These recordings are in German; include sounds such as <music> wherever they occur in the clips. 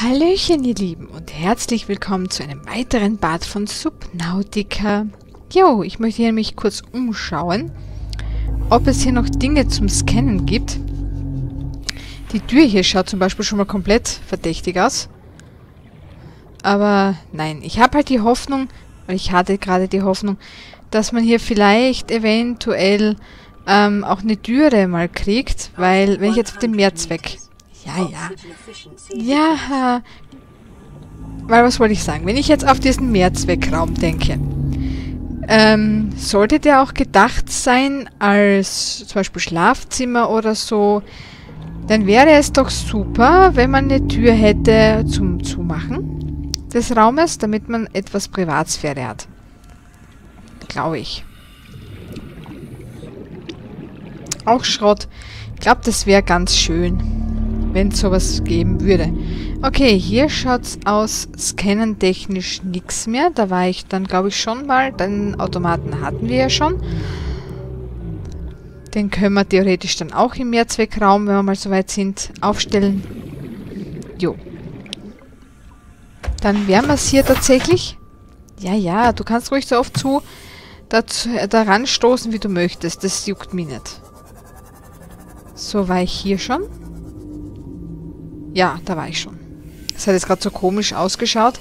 Hallöchen, ihr Lieben, und herzlich willkommen zu einem weiteren Bad von Subnautica. Jo, ich möchte hier mich kurz umschauen, ob es hier noch Dinge zum Scannen gibt. Die Tür hier schaut zum Beispiel schon mal komplett verdächtig aus. Aber nein, ich habe halt die Hoffnung, weil ich hatte gerade die Hoffnung, dass man hier vielleicht eventuell ähm, auch eine Türe mal kriegt, weil wenn ich jetzt auf den Mehrzweck ja, ja. Ja, weil was wollte ich sagen? Wenn ich jetzt auf diesen Mehrzweckraum denke, ähm, sollte der auch gedacht sein als zum Beispiel Schlafzimmer oder so, dann wäre es doch super, wenn man eine Tür hätte zum Zumachen des Raumes, damit man etwas Privatsphäre hat. Glaube ich. Auch Schrott. Ich glaube, das wäre ganz schön wenn es sowas geben würde. Okay, hier schaut es aus Scannen technisch nichts mehr. Da war ich dann, glaube ich, schon mal. Den Automaten hatten wir ja schon. Den können wir theoretisch dann auch im Mehrzweckraum, wenn wir mal so weit sind, aufstellen. Jo. Dann wären wir es hier tatsächlich. Ja, ja, du kannst ruhig so oft zu dazu, daran stoßen, wie du möchtest. Das juckt mich nicht. So war ich hier schon. Ja, da war ich schon. Das hat jetzt gerade so komisch ausgeschaut.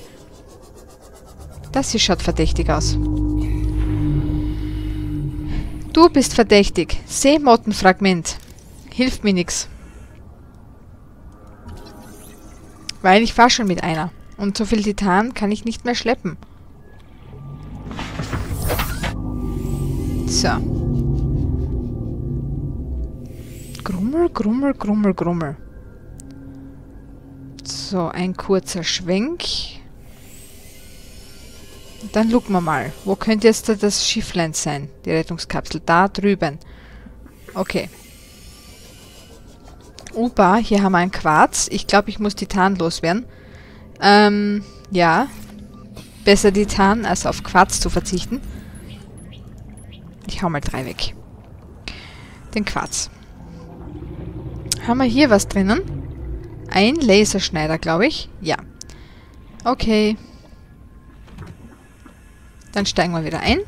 Das hier schaut verdächtig aus. Du bist verdächtig. Seemottenfragment. Hilft mir nix. Weil ich fahre schon mit einer. Und so viel Titan kann ich nicht mehr schleppen. So. Grummel, grummel, grummel, grummel. So, ein kurzer Schwenk. Dann gucken wir mal. Wo könnte jetzt das Schifflein sein? Die Rettungskapsel. Da drüben. Okay. Upa, hier haben wir ein Quarz. Ich glaube, ich muss Titan loswerden. Ähm, ja. Besser Titan, als auf Quarz zu verzichten. Ich hau mal drei weg. Den Quarz. Haben wir hier was drinnen? Ein Laserschneider, glaube ich. Ja. Okay. Dann steigen wir wieder ein.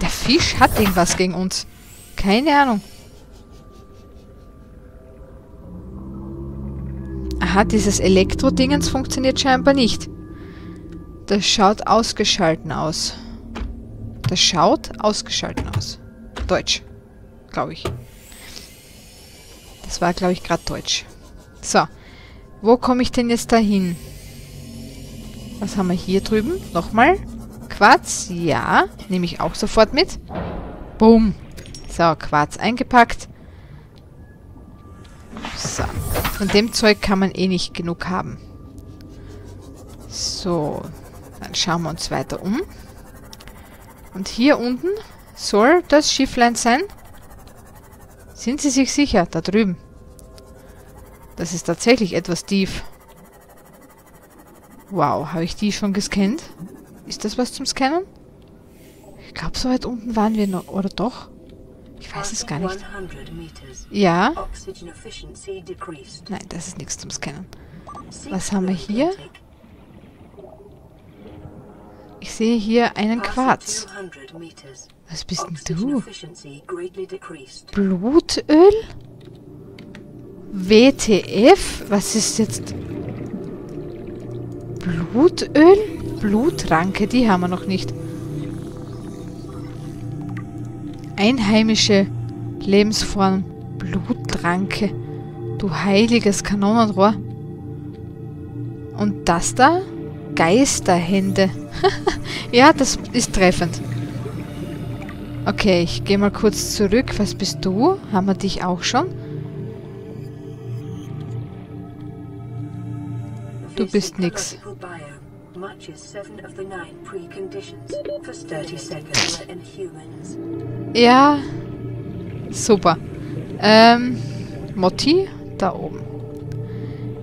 Der Fisch hat irgendwas gegen uns. Keine Ahnung. Aha, dieses Elektro-Dingens funktioniert scheinbar nicht. Das schaut ausgeschalten aus. Das schaut ausgeschalten aus. Deutsch. Glaube ich. Das war, glaube ich, gerade Deutsch. So. Wo komme ich denn jetzt dahin? Was haben wir hier drüben? Nochmal. Quarz, ja. Nehme ich auch sofort mit. Boom. So, Quarz eingepackt. So. Von dem Zeug kann man eh nicht genug haben. So. Dann schauen wir uns weiter um. Und hier unten soll das Schifflein sein. Sind Sie sich sicher? Da drüben. Das ist tatsächlich etwas tief. Wow, habe ich die schon gescannt? Ist das was zum Scannen? Ich glaube, so weit unten waren wir noch. Oder doch? Ich weiß es gar nicht. Ja? Nein, das ist nichts zum Scannen. Was haben wir hier? Ich sehe hier einen Quarz. Was bist denn du? Blutöl? WTF? Was ist jetzt... Blutöl? Blutranke, die haben wir noch nicht. Einheimische Lebensform. Blutranke. Du heiliges Kanonenrohr. Und das da? Geisterhände. <laughs> ja, das ist treffend. Okay, ich gehe mal kurz zurück. Was bist du? Haben wir dich auch schon? Du bist nix. Ja. Super. Ähm, Motti? Da oben.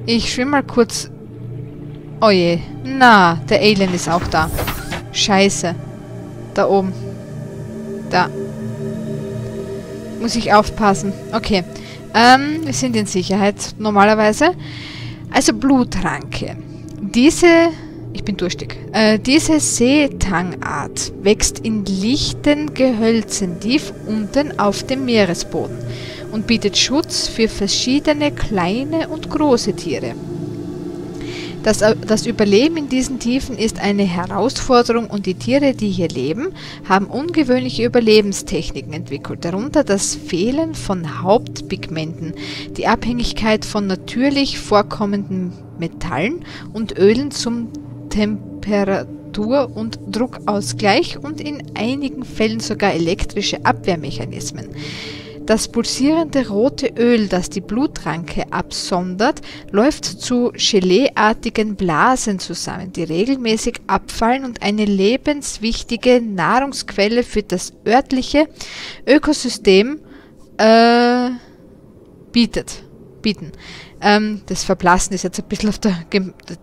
Ich schwimme mal kurz... Oh je. Na, der Alien ist auch da. Scheiße. Da oben. Da. Muss ich aufpassen. Okay. Ähm, wir sind in Sicherheit normalerweise. Also Blutranke. Diese, ich bin durstig, äh, diese Seetangart wächst in lichten Gehölzen tief unten auf dem Meeresboden und bietet Schutz für verschiedene kleine und große Tiere. Das, äh, das, Überleben in diesen Tiefen ist eine Herausforderung und die Tiere, die hier leben, haben ungewöhnliche Überlebenstechniken entwickelt, darunter das Fehlen von Hauptpigmenten, die Abhängigkeit von natürlich vorkommenden Metallen und Ölen zum Temperatur- und Druckausgleich und in einigen Fällen sogar elektrische Abwehrmechanismen. Das pulsierende rote Öl, das die Blutranke absondert, läuft zu Geleeartigen Blasen zusammen, die regelmäßig abfallen und eine lebenswichtige Nahrungsquelle für das örtliche Ökosystem äh, bietet, bieten. Ähm, das Verblassen ist jetzt ein bisschen auf der,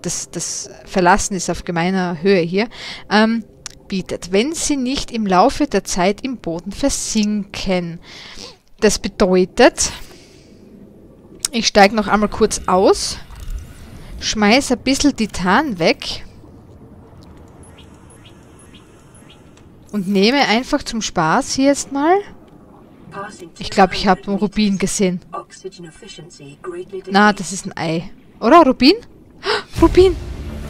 das, das Verlassen ist auf gemeiner Höhe hier. Ähm, bietet, wenn sie nicht im Laufe der Zeit im Boden versinken. Das bedeutet, ich steige noch einmal kurz aus, schmeiße ein bisschen Titan weg und nehme einfach zum Spaß hier jetzt mal... Ich glaube, ich habe einen Rubin gesehen. Na, das ist ein Ei. Oder, Rubin? <gasps> Rubin!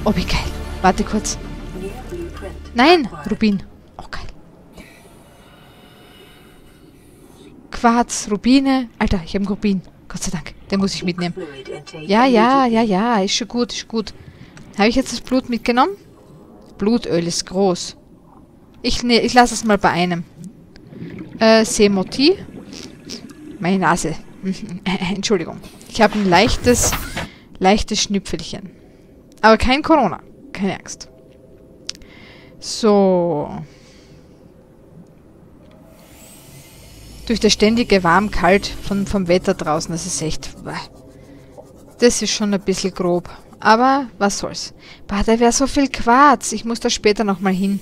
Oh, wie geil. Warte kurz. Nein, Rubin. Quarz, Rubine. Alter, ich habe einen Rubin. Gott sei Dank. Den muss ich mitnehmen. Ja, ja, ja, ja. Ist schon gut, ist gut. Habe ich jetzt das Blut mitgenommen? Blutöl ist groß. Ich, ne, ich lasse es mal bei einem. Äh, Semoti. Meine Nase. <laughs> Entschuldigung. Ich habe ein leichtes, leichtes Schnüpfelchen. Aber kein Corona. Keine Angst. So. Durch das ständige warm-kalt vom, vom Wetter draußen. Das ist echt... Das ist schon ein bisschen grob. Aber was soll's. Bah, da wäre so viel Quarz. Ich muss da später nochmal hin.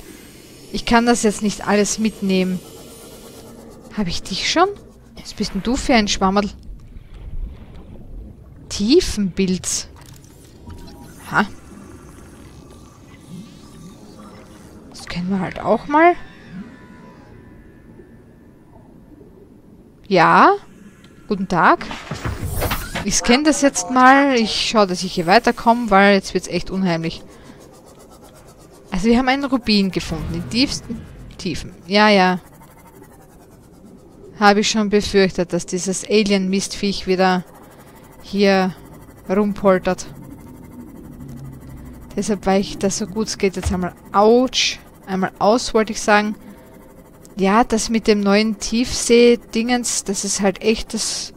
Ich kann das jetzt nicht alles mitnehmen. Habe ich dich schon? Was bist denn du für ein Schwammerl? Tiefenbild. Ha. Das kennen wir halt auch mal. Ja? Guten Tag. Ich scanne das jetzt mal. Ich schaue, dass ich hier weiterkomme, weil jetzt wird es echt unheimlich. Also wir haben einen Rubin gefunden. In tiefsten Tiefen. Ja, ja. Habe ich schon befürchtet, dass dieses Alien-Mistviech wieder hier rumpoltert. Deshalb weiche ich das so gut es geht jetzt einmal ouch. Einmal aus, wollte ich sagen. Ja, das mit dem neuen Tiefsee-Dingens, das ist halt echt, das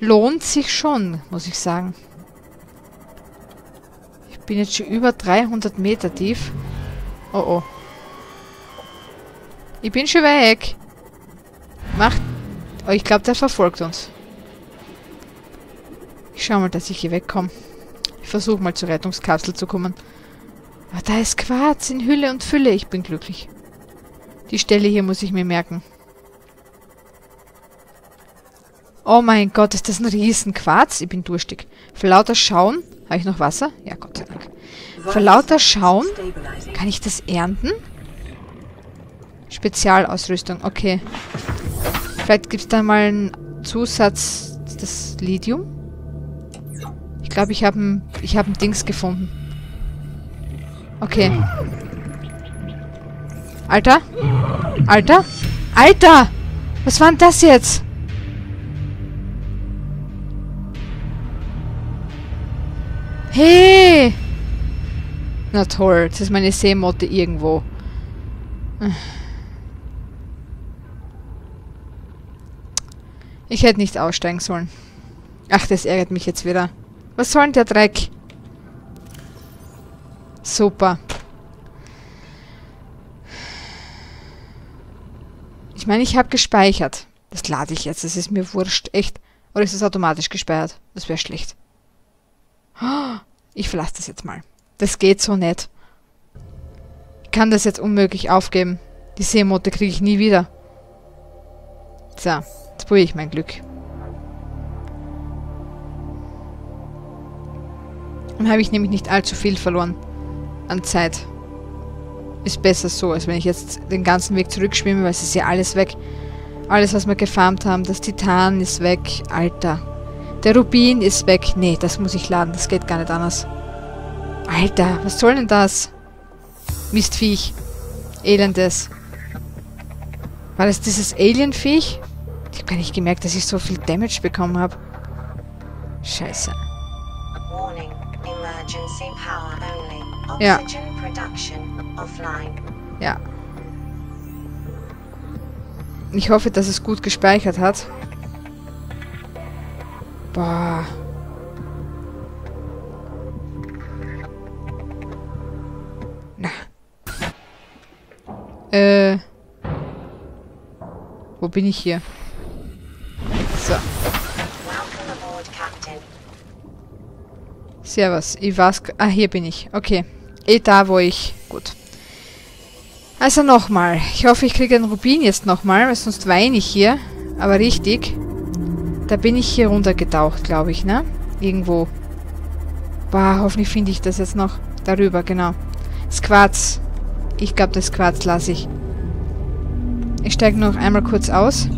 lohnt sich schon, muss ich sagen. Ich bin jetzt schon über 300 Meter tief. Oh oh. Ich bin schon weg. Macht... Oh, ich glaube, der verfolgt uns. Ich schau mal, dass ich hier wegkomme. Ich versuche mal zur Rettungskapsel zu kommen. Ah, da ist Quarz in Hülle und Fülle. Ich bin glücklich. Die Stelle hier muss ich mir merken. Oh mein Gott, ist das ein Riesenquarz? Ich bin durstig. Für lauter Schauen... Habe ich noch Wasser? Ja, Gott sei Dank. Für lauter Schauen kann ich das ernten? Spezialausrüstung, okay. Vielleicht gibt es da mal einen Zusatz... Das Lidium? Ich glaube, ich habe ein, hab ein Dings gefunden. Okay. Alter? Alter? Alter! Was war denn das jetzt? Hey! Na toll, jetzt ist meine Seemotte irgendwo. Ich hätte nicht aussteigen sollen. Ach, das ärgert mich jetzt wieder. Was soll denn der Dreck? Super. Ich meine, ich habe gespeichert. Das lade ich jetzt. Das ist mir wurscht. Echt. Oder ist es automatisch gespeichert? Das wäre schlecht. Ich verlasse das jetzt mal. Das geht so nicht. Ich kann das jetzt unmöglich aufgeben. Die Seemotte kriege ich nie wieder. So, jetzt probiere ich mein Glück. Dann habe ich nämlich nicht allzu viel verloren an Zeit. Ist besser so, als wenn ich jetzt den ganzen Weg zurückschwimme, weil es ist ja alles weg. Alles, was wir gefarmt haben. Das Titan ist weg. Alter. Der Rubin ist weg. Nee, das muss ich laden. Das geht gar nicht anders. Alter, was soll denn das? Mistviech. Elendes. War das dieses Alienviech? Ich habe gar nicht gemerkt, dass ich so viel Damage bekommen habe. Scheiße. Warning. Emergency power only. Ja. Ja. Ich hoffe, dass es gut gespeichert hat. Boah. Na. Äh. Wo bin ich hier? So. Servus. Ich weiß... g- Ah, hier bin ich. Okay. Eh da, wo ich... Gut. Also nochmal. Ich hoffe, ich kriege den Rubin jetzt nochmal, weil sonst weine ich hier. Aber richtig. Da bin ich hier runtergetaucht, glaube ich, ne? Irgendwo. Boah, hoffentlich finde ich das jetzt noch. Darüber, genau. Das Quarz. Ich glaube, das Quarz lasse ich. Ich steige noch einmal kurz aus.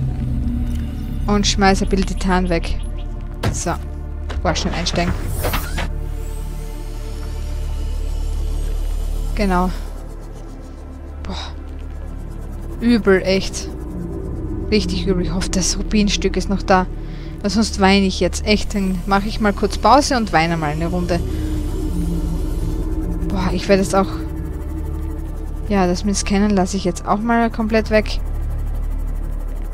Und schmeiße ein bisschen Titan weg. So. Boah, schnell einsteigen. Genau. Boah. Übel, echt. Richtig übel. Ich hoffe, das Rubinstück ist noch da. Weil sonst weine ich jetzt. Echt, dann mache ich mal kurz Pause und weine mal eine Runde. Boah, ich werde jetzt auch... Ja, das mit Scannen lasse ich jetzt auch mal komplett weg.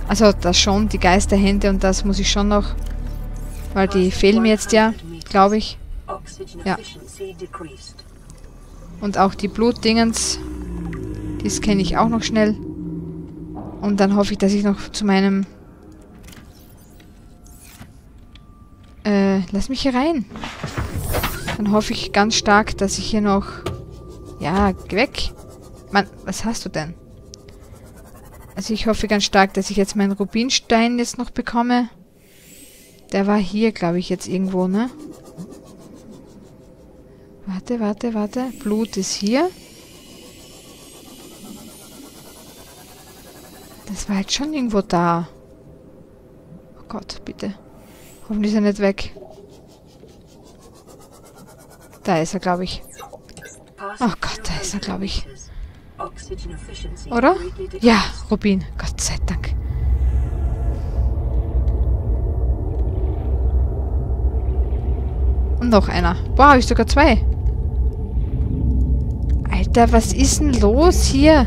Also, das schon, die Geisterhände und das muss ich schon noch... Weil die fehlen mir jetzt ja, glaube ich. Ja. Und auch die Blutdingens. Die scanne ich auch noch schnell. Und dann hoffe ich, dass ich noch zu meinem... Äh, lass mich hier rein. Dann hoffe ich ganz stark, dass ich hier noch... Ja, geh weg. Mann, was hast du denn? Also ich hoffe ganz stark, dass ich jetzt meinen Rubinstein jetzt noch bekomme. Der war hier, glaube ich, jetzt irgendwo, ne? Warte, warte, warte. Blut ist hier. Das war jetzt schon irgendwo da. Oh Gott, bitte. Hoffentlich ist er nicht weg. Da ist er, glaube ich. Oh Gott, da ist er, glaube ich. Oder? Ja, Rubin. Gott sei Dank. Und noch einer. Boah, habe ich sogar zwei. Alter, was ist denn los hier?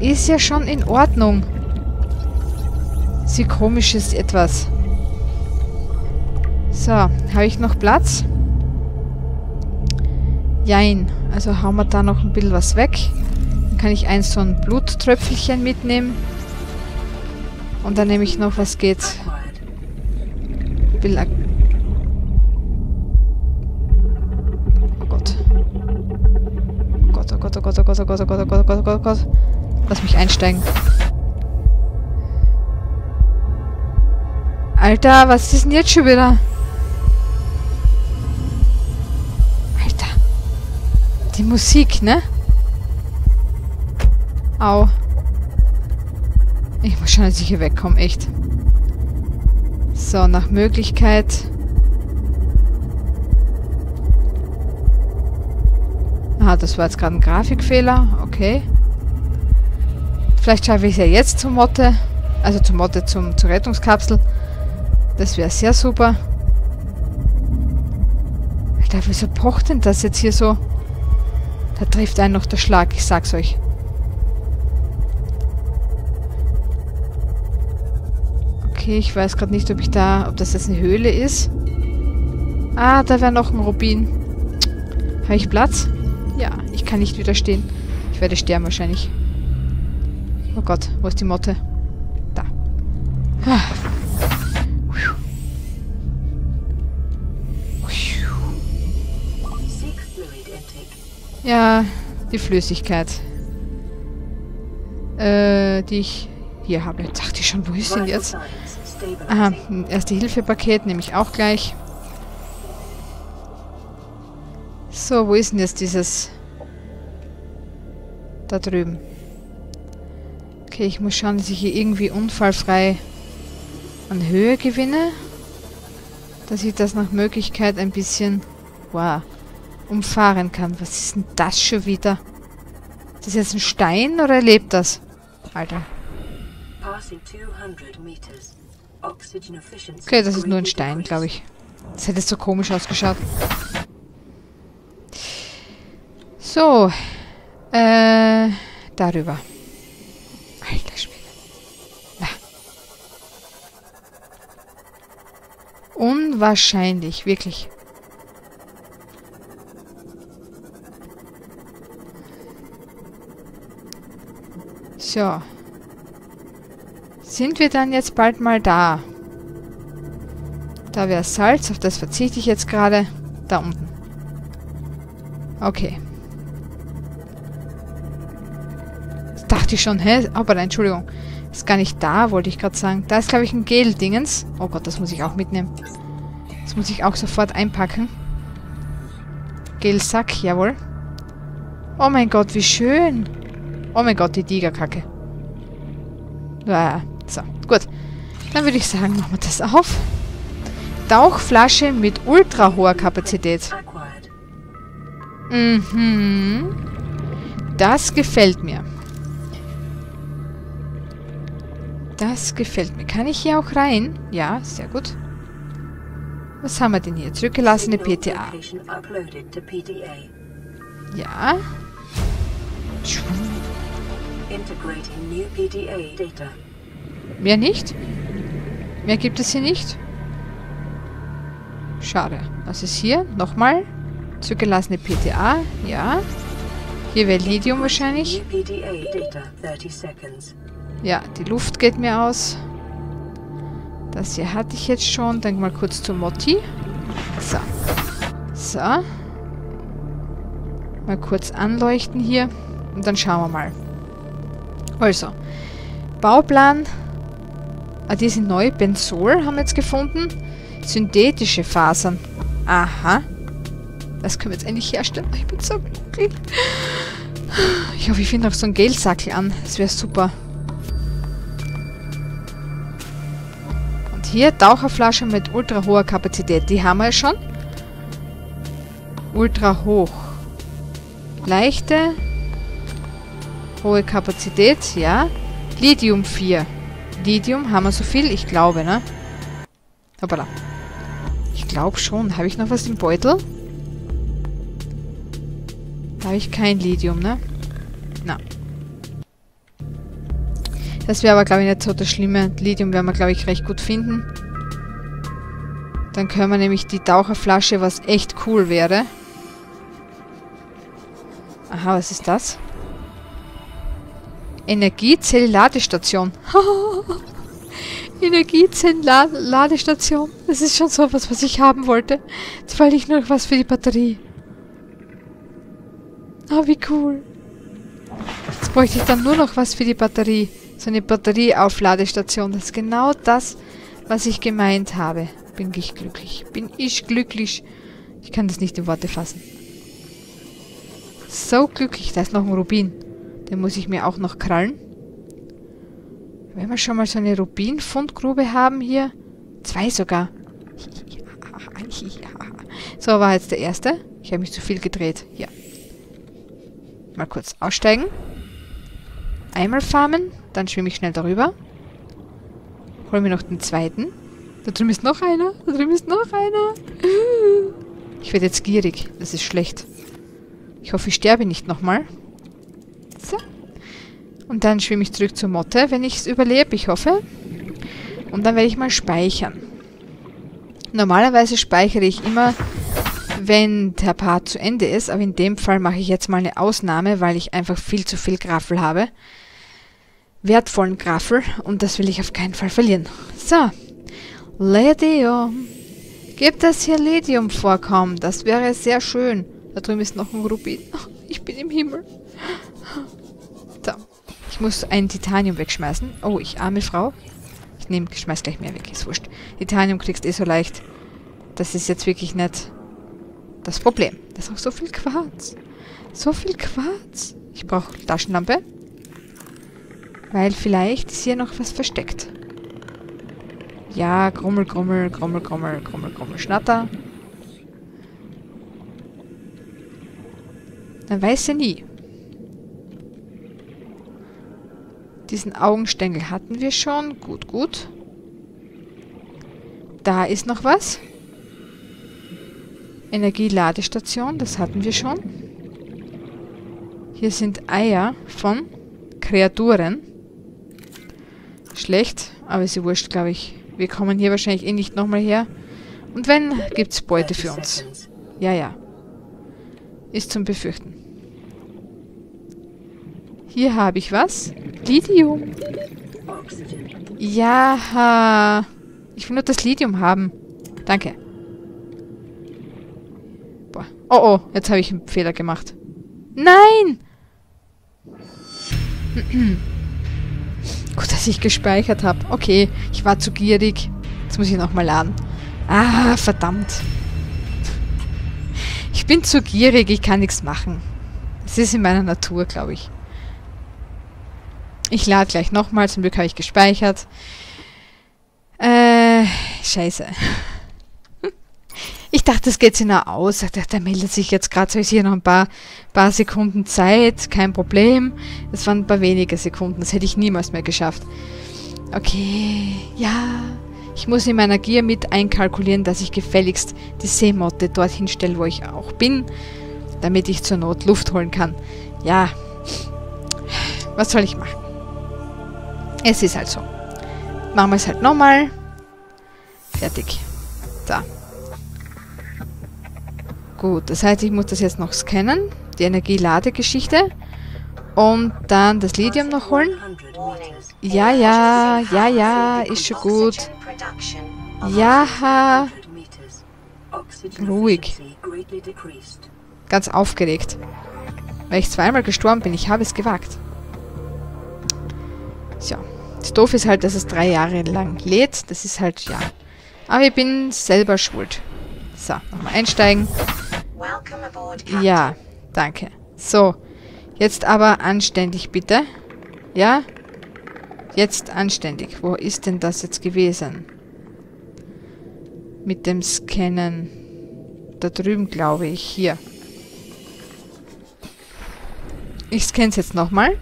Ist ja schon in Ordnung. Sie komisches etwas. So, habe ich noch Platz? Jein. Also hauen wir da noch ein bisschen was weg. Dann kann ich eins so ein Bluttröpfelchen mitnehmen. Und dann nehme ich noch, was geht. Acquired. Ein bisschen Gott, oh Gott, oh Gott, oh Gott, oh Gott, oh Gott, oh Gott, oh Gott, oh Gott. Lass mich einsteigen. Alter, was ist denn jetzt schon wieder? Alter. Die Musik, ne? Au. Ich muss schauen, dass ich hier wegkomme, echt. So, nach Möglichkeit. Ah, das war jetzt gerade ein Grafikfehler. Okay. Vielleicht schaffe ich es ja jetzt zur Motte. Also zur Motte, zum, zur Rettungskapsel. Das wäre sehr super. Alter, wieso pocht denn das jetzt hier so? Da trifft einen noch der Schlag, ich sag's euch. Okay, ich weiß gerade nicht, ob ich da, ob das jetzt eine Höhle ist. Ah, da wäre noch ein Rubin. Habe ich Platz? Ja, ich kann nicht widerstehen. Ich werde sterben wahrscheinlich. Oh Gott, wo ist die Motte? Da. Ja, die Flüssigkeit. Äh, die ich hier habe. Jetzt dachte ich schon, wo ist denn jetzt? Aha, ein Erste-Hilfe-Paket nehme ich auch gleich. So, wo ist denn jetzt dieses... Da drüben. Okay, ich muss schauen, dass ich hier irgendwie unfallfrei an Höhe gewinne. Dass ich das nach Möglichkeit ein bisschen... Wow. Umfahren kann. Was ist denn das schon wieder? Ist das jetzt ein Stein oder lebt das? Alter. Passing 200 meters. Oxygen efficiency. Okay, das ist nur ein Stein, glaube ich. Das hätte so komisch ausgeschaut. So. Äh, darüber. Alter Schwede. Na. Unwahrscheinlich, wirklich. So. Sind wir dann jetzt bald mal da? Da wäre Salz, auf das verzichte ich jetzt gerade. Da unten. Okay. Dachte ich schon, hä? Aber Entschuldigung. Ist gar nicht da, wollte ich gerade sagen. Da ist, glaube ich, ein Gel-Dingens. Oh Gott, das muss ich auch mitnehmen. Das muss ich auch sofort einpacken. Gel-Sack, jawohl. Oh mein Gott, wie schön. Oh mein Gott, die Tigerkacke. Ah, so, gut. Dann würde ich sagen, machen wir das auf. Tauchflasche mit ultra hoher Kapazität. Mhm. Das gefällt mir. Das gefällt mir. Kann ich hier auch rein? Ja, sehr gut. Was haben wir denn hier? Zurückgelassene PTA. Ja. Mehr nicht? Mehr gibt es hier nicht? Schade. Was ist hier? Nochmal. Zurückgelassene PTA. Ja. Hier wäre Lithium wahrscheinlich. PDA data. 30 seconds. Ja, die Luft geht mir aus. Das hier hatte ich jetzt schon. Dann mal kurz zu Motti. So. So. Mal kurz anleuchten hier. Und dann schauen wir mal. Also. Bauplan. Ah, die sind. Benzol haben wir jetzt gefunden. Synthetische Fasern. Aha. Das können wir jetzt endlich herstellen. Ich bin so glücklich. Ich hoffe, ich finde noch so einen Geldsackel an. Das wäre super. Hier Taucherflasche mit ultra hoher Kapazität. Die haben wir ja schon. Ultra hoch. Leichte. Hohe Kapazität, ja. Lithium 4. Lithium, haben wir so viel? Ich glaube, ne? Hoppala. Ich glaube schon. Habe ich noch was im Beutel? Da habe ich kein Lithium, ne? Na. Das wäre aber, glaube ich, nicht so das Schlimme. Lithium werden wir, glaube ich, recht gut finden. Dann können wir nämlich die Taucherflasche, was echt cool wäre. Aha, was ist das? Energiezell-Ladestation. <laughs> Energiezell-Ladestation. Das ist schon so was, was ich haben wollte. Jetzt wollte ich nur noch was für die Batterie. Ah, wie cool. Jetzt bräuchte ich dann nur noch was für die Batterie. So eine Batterieaufladestation. Das ist genau das, was ich gemeint habe. Bin ich glücklich. Bin ich glücklich. Ich kann das nicht in Worte fassen. So glücklich. Da ist noch ein Rubin. Den muss ich mir auch noch krallen. Wenn wir schon mal so eine Rubin-Fundgrube haben hier. Zwei sogar. <laughs> So, war jetzt der erste. Ich habe mich zu viel gedreht. Hier. Mal kurz aussteigen. Einmal farmen. Dann schwimme ich schnell darüber. Hol mir noch den zweiten. Da drüben ist noch einer. Da drüben ist noch einer. Ich werde jetzt gierig. Das ist schlecht. Ich hoffe, ich sterbe nicht nochmal. So. Und dann schwimme ich zurück zur Motte, wenn ich es überlebe. Ich hoffe. Und dann werde ich mal speichern. Normalerweise speichere ich immer, wenn der Part zu Ende ist. Aber in dem Fall mache ich jetzt mal eine Ausnahme, weil ich einfach viel zu viel Graffel habe. Wertvollen Graffel. Und das will ich auf keinen Fall verlieren. So. Lithium. Gibt es hier Lithium-Vorkommen? Das wäre sehr schön. Da drüben ist noch ein Rubin. <laughs> Ich bin im Himmel. <laughs> So. Ich muss ein Titanium wegschmeißen. Oh, ich arme Frau. Ich Ich nehme, schmeiß gleich mehr weg, ist wurscht. Titanium kriegst eh so leicht. Das ist jetzt wirklich nicht das Problem. Das ist auch so viel Quarz. So viel Quarz. Ich brauche Taschenlampe. Weil vielleicht ist hier noch was versteckt. Ja, Grummel, Grummel, Grummel, Grummel, Grummel, Grummel, Schnatter. Man weiß ja nie. Diesen Augenstängel hatten wir schon. Gut, gut. Da ist noch was. Energieladestation, das hatten wir schon. Hier sind Eier von Kreaturen. Schlecht, aber ist ja wurscht, glaube ich. Wir kommen hier wahrscheinlich eh nicht nochmal her. Und wenn, gibt's Beute für uns. Ja, ja. Ist zum Befürchten. Hier habe ich was. Lidium. Ja. Ich will nur das Lidium haben. Danke. Boah. Oh, oh. Jetzt habe ich einen Fehler gemacht. Nein! <clears throat> Gut, dass ich gespeichert habe. Okay, ich war zu gierig. Jetzt muss ich nochmal laden. Ah, verdammt. Ich bin zu gierig, ich kann nichts machen. Das ist in meiner Natur, glaube ich. Ich lade gleich nochmal, zum Glück habe ich gespeichert. Äh, scheiße. Ich dachte, das geht sich noch aus. Ich dachte, der meldet sich jetzt gerade, so ist hier noch ein paar, paar Sekunden Zeit, kein Problem. Das waren ein paar wenige Sekunden, das hätte ich niemals mehr geschafft. Okay, ja. Ich muss in meiner Gier mit einkalkulieren, dass ich gefälligst die Seemotte dorthin stelle, wo ich auch bin, damit ich zur Not Luft holen kann. Ja, was soll ich machen? Es ist halt so. Machen wir es halt nochmal. Fertig. Da. Gut, das heißt, ich muss das jetzt noch scannen. Die Energieladegeschichte. Und dann das Lithium noch holen. Ja, ja, ja, ja, ist schon gut. Ja, ruhig. Ganz aufgeregt. Weil ich zweimal gestorben bin. Ich habe es gewagt. So. Das Doof ist halt, dass es drei Jahre lang lädt. Das ist halt, ja. Aber ich bin selber schuld. So, nochmal einsteigen. Ja, danke. So, jetzt aber anständig bitte. Ja? Jetzt anständig. Wo ist denn das jetzt gewesen? Mit dem Scannen. Da drüben, glaube ich. Hier. Ich scanne es jetzt nochmal.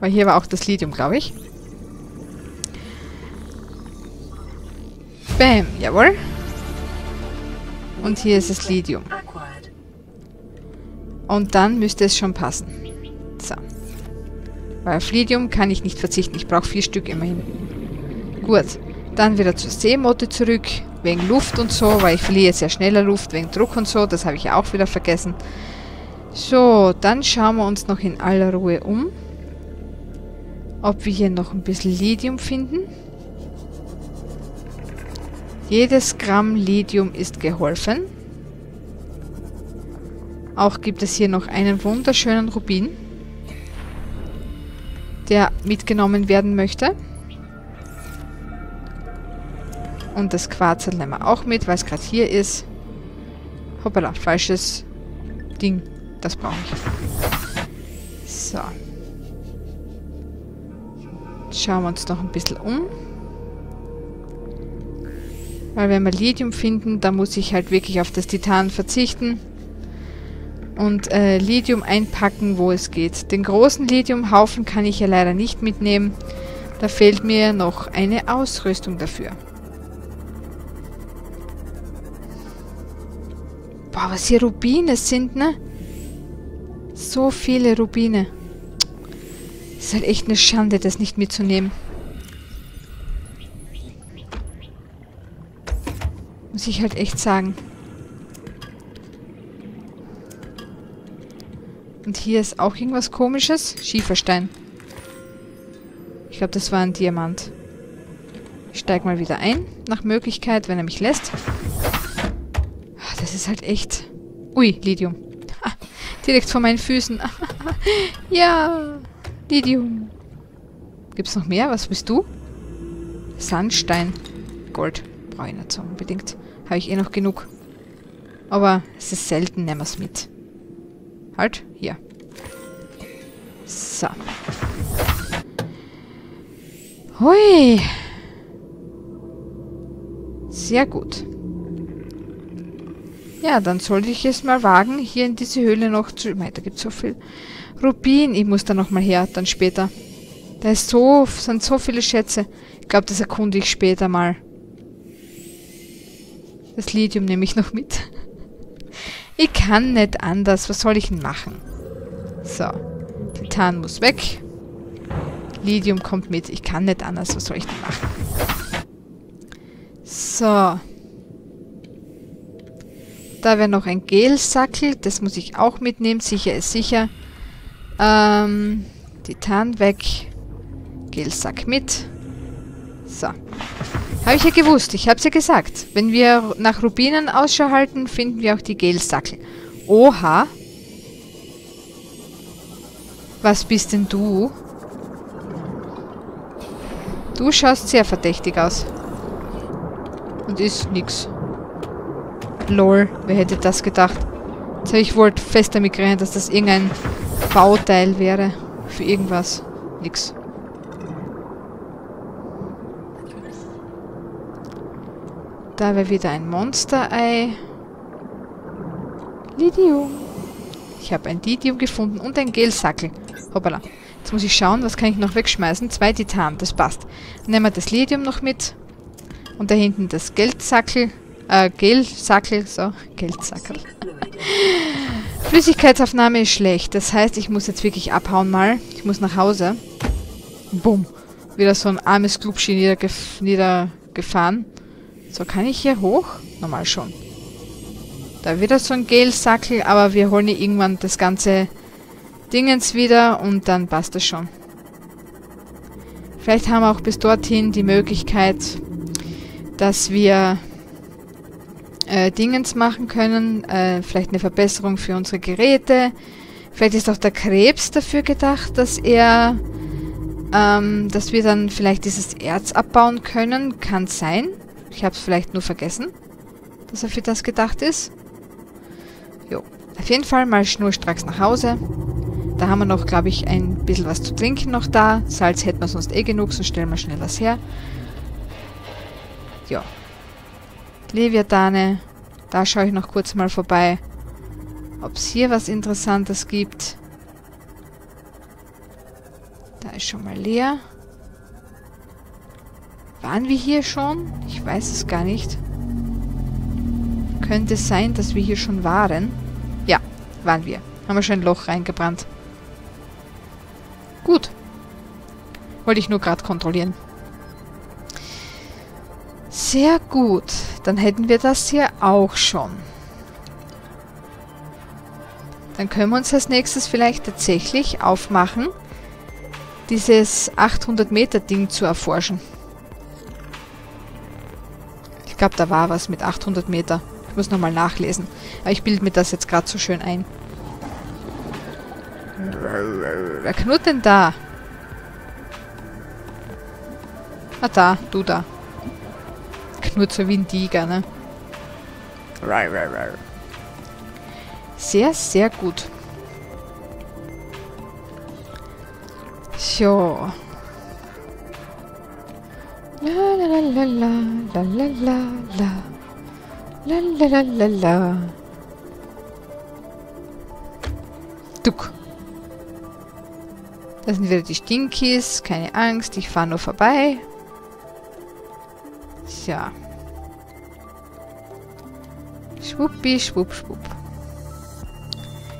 Weil hier war auch das Lithium, glaube ich. Bam, jawohl. Und hier ist das Lithium. Und dann müsste es schon passen. So. Weil auf Lithium kann ich nicht verzichten. Ich brauche vier Stück immerhin. Gut. Dann wieder zur Seemotte zurück. Wegen Luft und so, weil ich verliere ja schneller Luft wegen Druck und so. Das habe ich auch wieder vergessen. So, dann schauen wir uns noch in aller Ruhe um. Ob wir hier noch ein bisschen Lithium finden. Jedes Gramm Lithium ist geholfen. Auch gibt es hier noch einen wunderschönen Rubin, der mitgenommen werden möchte. Und das Quarz nehmen wir auch mit, weil es gerade hier ist. Hoppala, falsches Ding. Das brauche ich. So. Schauen wir uns noch ein bisschen um. Weil wenn wir Lithium finden, dann muss ich halt wirklich auf das Titan verzichten. Und äh, Lithium einpacken, wo es geht. Den großen Lithiumhaufen kann ich ja leider nicht mitnehmen. Da fehlt mir noch eine Ausrüstung dafür. Boah, was hier Rubine sind, ne? So viele Rubine. Ist halt echt eine Schande, das nicht mitzunehmen. Ich halt echt sagen. Und hier ist auch irgendwas komisches. Schieferstein. Ich glaube, das war ein Diamant. Ich steige mal wieder ein. Nach Möglichkeit, wenn er mich lässt. Ah, das ist halt echt... Ui, Lidium. direkt vor meinen Füßen. <laughs> ja, Lidium. Gibt's noch mehr? Was bist du? Sandstein. Gold brauche ich nicht so unbedingt. Habe ich eh noch genug. Aber es ist selten, nehmen wir es mit. Halt, hier. So. Hui. Sehr gut. Ja, dann sollte ich es mal wagen, hier in diese Höhle noch zu... Mei, da gibt es so viel Rubin. Ich muss da nochmal her, dann später. Da ist so, sind so viele Schätze. Ich glaube, das erkunde ich später mal. Das Lithium nehme ich noch mit. Ich kann nicht anders. Was soll ich denn machen? So. Titan muss weg. Lithium kommt mit. Ich kann nicht anders. Was soll ich denn machen? So. Da wäre noch ein Gelsackel. Das muss ich auch mitnehmen. Sicher ist sicher. Ähm, Titan weg. Gelsack mit. So. Habe ich ja gewusst. Ich habe es ja gesagt. Wenn wir nach Rubinen Ausschau halten, finden wir auch die Gelsackel. Oha. Was bist denn du? Du schaust sehr verdächtig aus. Und ist nix. Lol, wer hätte das gedacht? Jetzt habe ich wohl fest damit gerechnet, dass das irgendein Bauteil wäre. Für irgendwas. Nix. Da wäre wieder ein Monsterei. Lidium. Ich habe ein Lidium gefunden und ein Gelsackel. Hoppala. Jetzt muss ich schauen, was kann ich noch wegschmeißen. Zwei Titan, das passt. Nehmen wir das Lidium noch mit. Und da hinten das Geldsackel. Äh, Gelsackel. So, Geldsackel. <laughs> Flüssigkeitsaufnahme ist schlecht. Das heißt, ich muss jetzt wirklich abhauen mal. Ich muss nach Hause. Bumm. Wieder so ein armes Glubschi niedergef niedergefahren. So, kann ich hier hoch? Normal schon. Da wieder so ein Gelsackel, aber wir holen irgendwann das ganze Dingens wieder und dann passt das schon. Vielleicht haben wir auch bis dorthin die Möglichkeit, dass wir äh, Dingens machen können. Äh, vielleicht eine Verbesserung für unsere Geräte. Vielleicht ist auch der Krebs dafür gedacht, dass er, ähm, dass wir dann vielleicht dieses Erz abbauen können. Kann sein. Ich habe es vielleicht nur vergessen, dass er für das gedacht ist. Jo. Auf jeden Fall mal schnurstracks nach Hause. Da haben wir noch, glaube ich, ein bisschen was zu trinken noch da. Salz hätten wir sonst eh genug, sonst stellen wir schnell was her. Ja. Leviathane. Da schaue ich noch kurz mal vorbei, ob es hier was Interessantes gibt. Da ist schon mal leer. Waren wir hier schon? Ich weiß es gar nicht. Könnte es sein, dass wir hier schon waren? Ja, waren wir. Haben wir schon ein Loch reingebrannt. Gut. Wollte ich nur gerade kontrollieren. Sehr gut. Dann hätten wir das hier auch schon. Dann können wir uns als nächstes vielleicht tatsächlich aufmachen, dieses 800 Meter Ding zu erforschen. Ich glaube, da war was mit 800 Meter. Ich muss nochmal nachlesen. Aber ich bilde mir das jetzt gerade so schön ein. Wer knurrt denn da? Ah, da. Du da. Knurrt so wie ein Tiger, ne? Sehr, sehr gut. So. La Duck. Das sind wieder die Stinkies. Keine Angst, ich fahre nur vorbei. Tja. Schwuppi, schwupp, schwupp.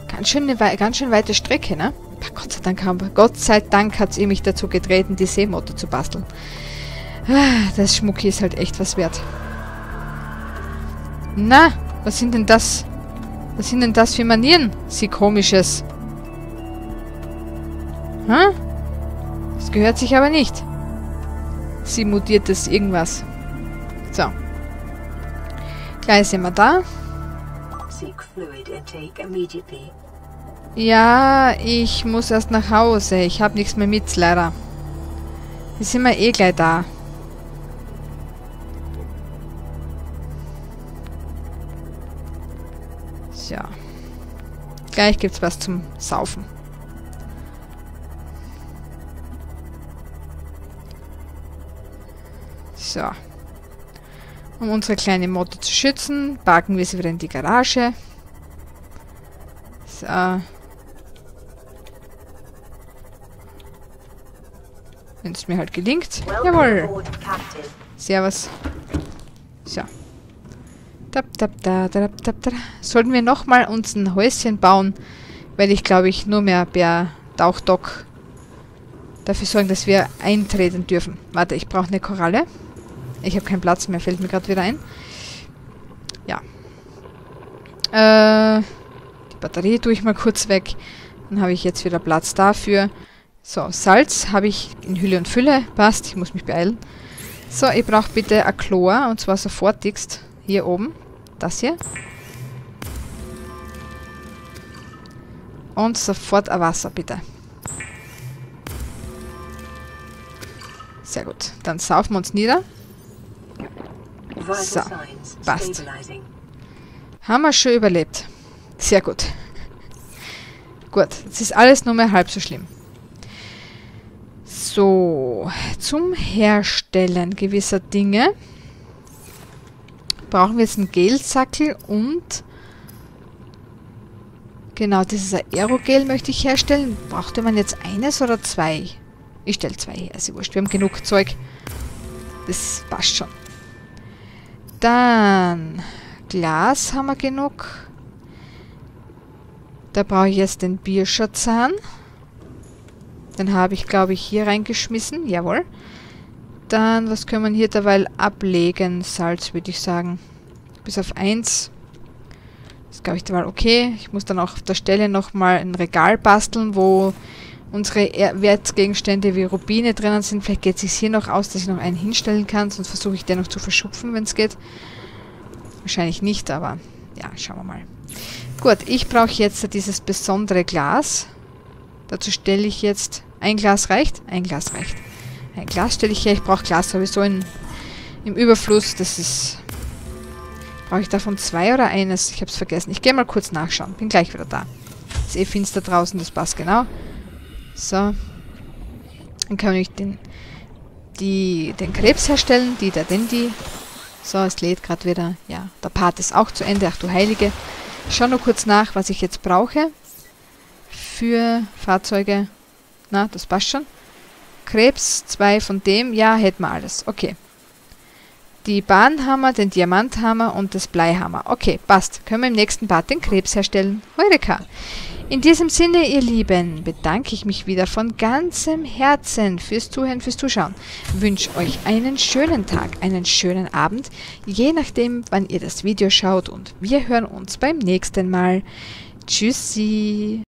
Ganz schön, ganz schön weite Strecke, ne? Gott sei Dank, Gott sei Dank hat es mich dazu getreten, die Seemotor zu basteln. Ah, das Schmucki ist halt echt was wert. Na, was sind denn das? Was sind denn das für Manieren, sie komisches? Hm? Das gehört sich aber nicht. Sie mutiertes irgendwas. So. Gleich sind wir da. Ja, ich muss erst nach Hause. Ich habe nichts mehr mit, leider. Wir sind wir eh gleich da. Gleich gibt's was zum Saufen. So. Um unsere kleine Motte zu schützen, parken wir sie wieder in die Garage. So. Wenn es mir halt gelingt. Jawohl. Servus. So. Tap, tap, da, da, tap, tap, da. Sollten wir nochmal uns ein Häuschen bauen, werde ich, glaube ich, nur mehr per Tauchdock dafür sorgen, dass wir eintreten dürfen. Warte, ich brauche eine Koralle. Ich habe keinen Platz mehr, fällt mir gerade wieder ein. Ja. Äh, die Batterie tue ich mal kurz weg. Dann habe ich jetzt wieder Platz dafür. So, Salz habe ich in Hülle und Fülle. Passt, ich muss mich beeilen. So, ich brauche bitte ein Chlor und zwar sofortigst. Hier oben. Das hier. Und sofort ein Wasser, bitte. Sehr gut. Dann saufen wir uns nieder. So, passt. Haben wir schon überlebt. Sehr gut. Gut, es ist alles nur mehr halb so schlimm. So, zum Herstellen gewisser Dinge brauchen wir jetzt einen Gelsackel und genau, dieses Aerogel möchte ich herstellen. Brauchte man jetzt eines oder zwei? Ich stelle zwei her, ist wurscht. Wir haben genug Zeug. Das passt schon. Dann Glas haben wir genug. Da brauche ich jetzt den Bierschatzahn. Den habe ich, glaube ich, hier reingeschmissen. Jawohl. Dann, was können wir hier derweil ablegen? Salz, würde ich sagen. Bis auf 1. Das glaube ich, derweil okay. Ich muss dann auch auf der Stelle nochmal ein Regal basteln, wo unsere Er- Wertgegenstände wie Rubine drinnen sind. Vielleicht geht es sich hier noch aus, dass ich noch einen hinstellen kann. Sonst versuche ich den noch zu verschupfen, wenn es geht. Wahrscheinlich nicht, aber ja, schauen wir mal. Gut, ich brauche jetzt dieses besondere Glas. Dazu stelle ich jetzt... Ein Glas reicht? Ein Glas reicht. Ein Glas stelle ich her. Ich brauche Glas sowieso in, im Überfluss. Das ist... Brauche ich davon zwei oder eines? Ich habe es vergessen. Ich gehe mal kurz nachschauen. Bin gleich wieder da. Ist eh finster draußen, das passt genau. So. Dann kann ich den, die, den Krebs herstellen. Die, der, den, die. So, es lädt gerade wieder. Ja, der Part ist auch zu Ende. Ach du Heilige. Ich schaue nur kurz nach, was ich jetzt brauche. Für Fahrzeuge. Na, das passt schon. Krebs, zwei von dem. Ja, hätten wir alles. Okay. Die Bahnhammer, den Diamanthammer und das Bleihammer. Okay, passt. Können wir im nächsten Part den Krebs herstellen. Heureka. In diesem Sinne, ihr Lieben, bedanke ich mich wieder von ganzem Herzen fürs Zuhören, fürs Zuschauen. Wünsche euch einen schönen Tag, einen schönen Abend, je nachdem, wann ihr das Video schaut und wir hören uns beim nächsten Mal. Tschüssi.